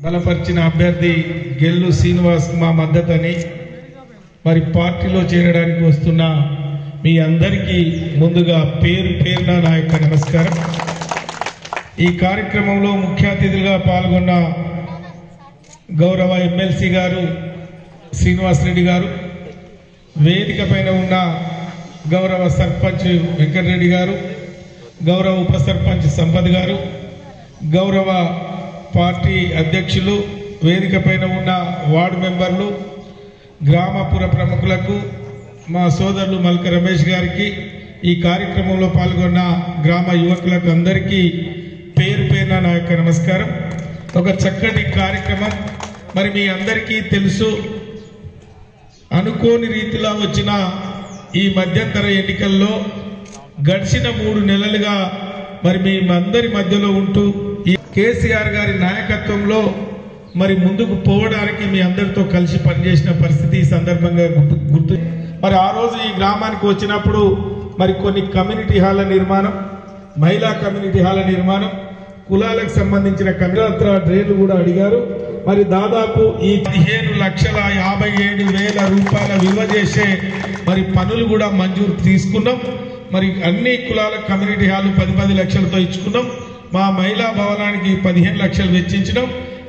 బలపరిచిన అభ్యర్థి గెల్లు శ్రీనివాస్ మా మద్దతని మరి పార్టీలో చేరడానికి వస్తున్న మీ అందరికీ ముందుగా పేరు పేరున నా యొక్క నమస్కారం. ఈ కార్యక్రమంలో ముఖ్య అతిథులుగా పాల్గొన్న గౌరవ ఎమ్మెల్సీ గారు శ్రీనివాస్ రెడ్డి గారు వేదిక పైన ఉన్న గౌరవ సర్పంచ్ వెంకటరెడ్డి గారు గౌరవ ఉప సర్పంచ్ సంపత్ గారు గౌరవ పార్టీ అధ్యక్షులు వేదిక పైన ఉన్న వార్డు మెంబర్లు గ్రామపుర ప్రముఖులకు మా సోదరులు మల్క రమేష్ గారికి ఈ కార్యక్రమంలో పాల్గొన్న గ్రామ యువకులకు అందరికీ పేరు పేరున నా యొక్క నమస్కారం. ఒక చక్కటి కార్యక్రమం. మరి మీ అందరికీ తెలుసు అనుకోని రీతిలో వచ్చిన ఈ మధ్యంతర ఎన్నికల్లో గడిచిన మూడు నెలలుగా మరి మీ అందరి మధ్యలో ఉంటూ ఈ కేసీఆర్ గారి నాయకత్వంలో మరి ముందుకు పోవడానికి మీ అందరితో కలిసి పనిచేసిన పరిస్థితి ఈ సందర్భంగా గుర్తు గుర్తు మరి ఆ రోజు ఈ గ్రామానికి వచ్చినప్పుడు మరి కొన్ని కమ్యూనిటీ హాల్ల నిర్మాణం మహిళా కమ్యూనిటీ హాల నిర్మాణం కులాలకు సంబంధించిన కమిరాత్ర డ్రైన్లు కూడా అడిగారు. మరి దాదాపు ఈ పదిహేను లక్షల యాభై ఏడు వేల రూపాయల విలువ చేసే మరి పనులు కూడా మంజూరు తీసుకున్నాం. మరి అన్ని కులాల కమ్యూనిటీ హాల్ పది పది లక్షలతో ఇచ్చుకున్నాం. మా మహిళా భవనానికి పదిహేను లక్షలు వెచ్చించడం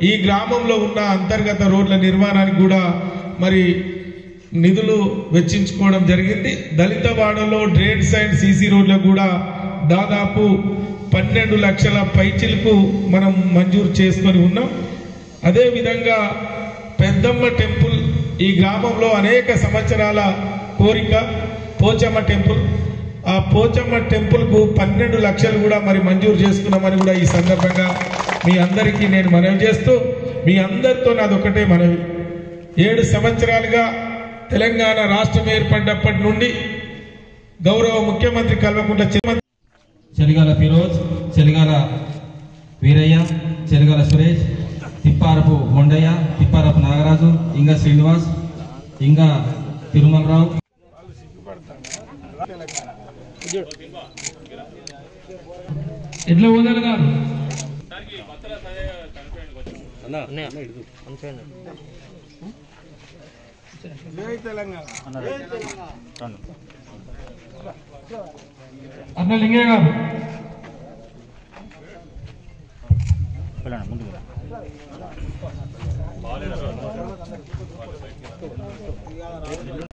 ఈ గ్రామంలో ఉన్న అంతర్గత రోడ్ల నిర్మాణానికి కూడా మరి నిధులు వెచ్చించుకోవడం జరిగింది. దళిత వాడలో డ్రైన్స్ అండ్ సీసీ రోడ్లకు కూడా దాదాపు పన్నెండు లక్షల పైచిలకు మనం మంజూరు చేసుకొని ఉన్నాం. అదేవిధంగా పెద్దమ్మ టెంపుల్ ఈ గ్రామంలో అనేక సంవత్సరాల కోరిక పోచమ్మ టెంపుల్ ఆ పోచమ్మ టెంపుల్కు పన్నెండు లక్షలు కూడా మరి మంజూరు చేసుకున్నామని కూడా ఈ సందర్భంగా మీ అందరికీ నేను మనవి చేస్తూ మీ అందరితో నాది ఒకటే మనవి. ఏడు సంవత్సరాలుగా తెలంగాణ రాష్ట్రం ఏర్పడినప్పటి నుండి గౌరవ ముఖ్యమంత్రి కల్వకుంట్ల చెలిగాల ఫిరోజ్ చెలిగాల వీరయ్య చెలిగాల సురేష్ తిప్పారపు మొండయ్య తిప్పారపు నాగరాజు ఇంగా శ్రీనివాస్ ఇంగా తిరుమలరావు ఎట్లా పోదాలి గారు అన్న లింగయ్య గారు. ముందు